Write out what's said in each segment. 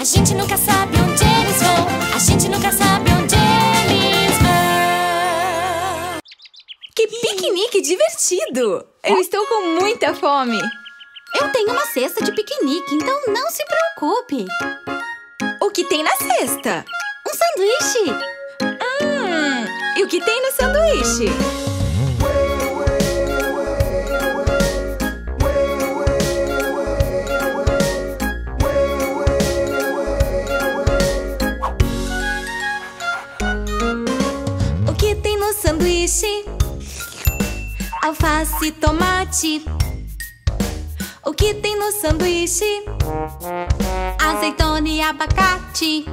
A gente nunca sabe onde eles vão. A gente nunca sabe onde eles vão. Que piquenique divertido! Eu estou com muita fome. Eu tenho uma cesta de piquenique, então não se preocupe. O que tem na cesta? Um sanduíche. Hum, e o que tem no sanduíche? Sanduíche? Alface, tomate. O que tem no sanduíche? Azeitona e abacate.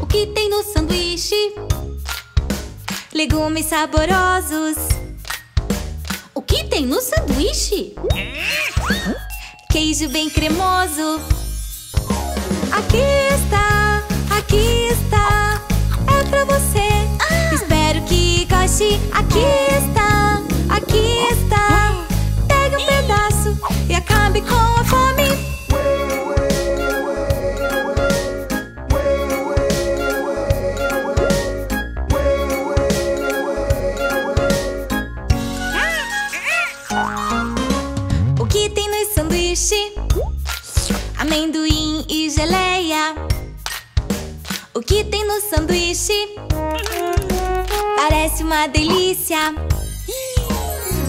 O que tem no sanduíche? Legumes saborosos. O que tem no sanduíche? Queijo bem cremoso. Aqui está, aqui está. É pra você. Espero que goste. Aqui está, aqui está. Pegue um pedaço e acabe com a Amendoim e geleia. O que tem no sanduíche? Parece uma delícia.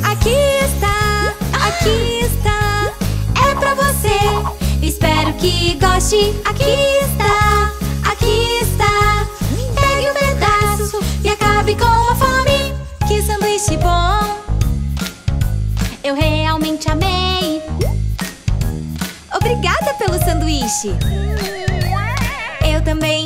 Aqui está, aqui está. É pra você. Espero que goste. Aqui está, Obrigada pelo sanduíche. Eu também